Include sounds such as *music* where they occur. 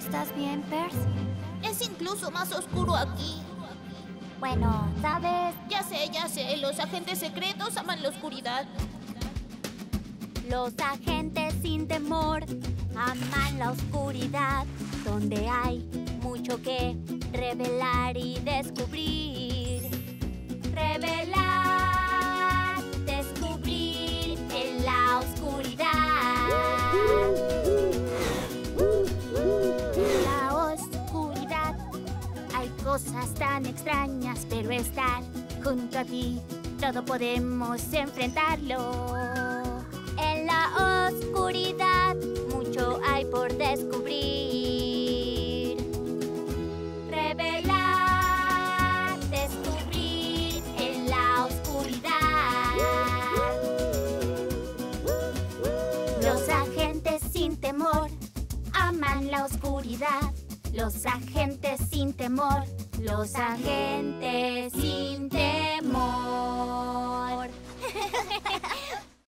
¿Estás bien, Percy? Es incluso más oscuro aquí. Bueno, ¿sabes? Ya sé, ya sé. Los agentes secretos aman la oscuridad. Los agentes sin temor aman la oscuridad, donde hay mucho que revelar y descubrir. Revelar, descubrir en la oscuridad. Hay cosas tan extrañas, pero estar junto a ti, todo podemos enfrentarlo. En la oscuridad, mucho hay por descubrir. Revelar, descubrir en la oscuridad. Los agentes sin temor aman la oscuridad. Los agentes sin temor, los agentes sin temor. *laughs*